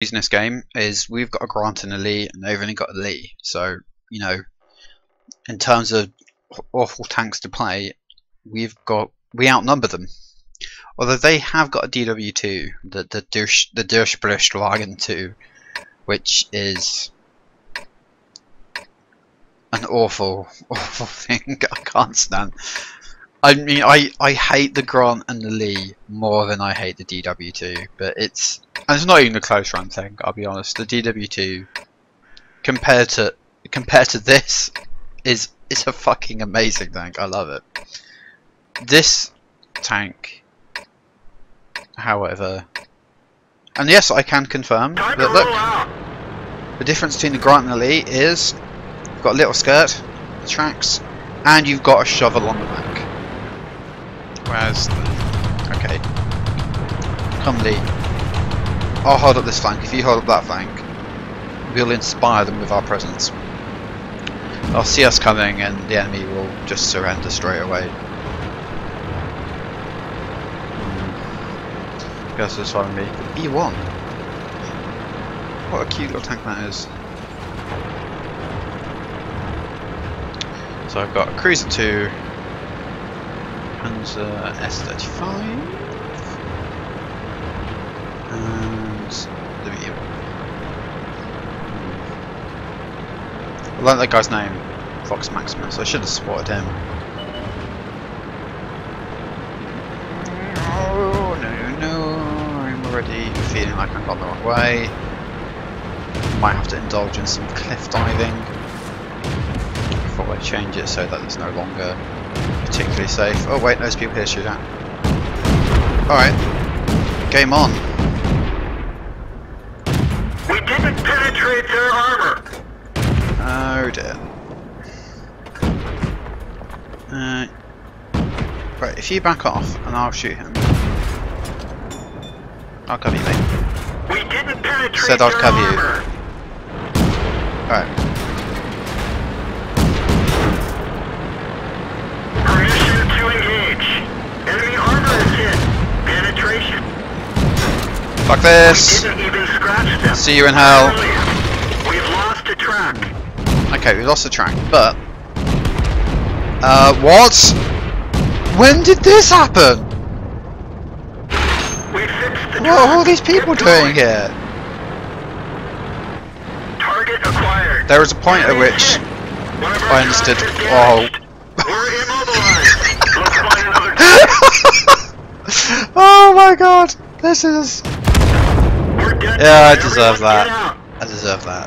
in this game is we've got a Grant and a Lee, and they've only got a Lee. So you know, in terms of awful tanks to play, we've got we outnumber them. Although they have got a DW2, the the Durch, the Durchbruchswagen 2, which is an awful, awful thing. I can't stand. I mean, I, I hate the Grant and the Lee more than I hate the DW2, but it's and it's not even a close run thing. I'll be honest. The DW2 compared to compared to this is is a fucking amazing tank. I love it. This tank, however, and yes, I can confirm that look, the difference between the Grant and the Lee is you've got a little skirt, the tracks, and you've got a shovel on the back. Whereas, okay, come Lee, I'll hold up this flank. If you hold up that flank, we'll inspire them with our presence. They'll see us coming, and the enemy will just surrender straight away. Mm. Guess this one me. E1. What a cute little tank that is. So I've got a Cruiser 2, Panzer uh, S35, and the V1. I learned that guy's name, Fox Maximus. I should have spotted him. No, no, no. I'm already feeling like I'm gone the wrong way. Might have to indulge in some cliff diving before I change it so that it's no longer particularly safe. Oh wait, there's people here shoot at. Alright. Game on. Didn't penetrate their armor. Oh dear. Uh, right, if you back off and I'll shoot him. I'll cover you, mate. We didn't penetrate Said I'd cover you. Alright. Permission to engage. Enemy armor is hit. Penetration. Fuck this! Didn't even scratch them. See you in hell. We've lost a track. Okay, we lost the track, but... Uh, what? When did this happen? We fixed What are all these people doing here? Target acquired. There was a point at which hit. One of our I understood. Oh. We're immobilized. Let's find another target. oh my god! This is... Yeah, I deserve that. I deserve that.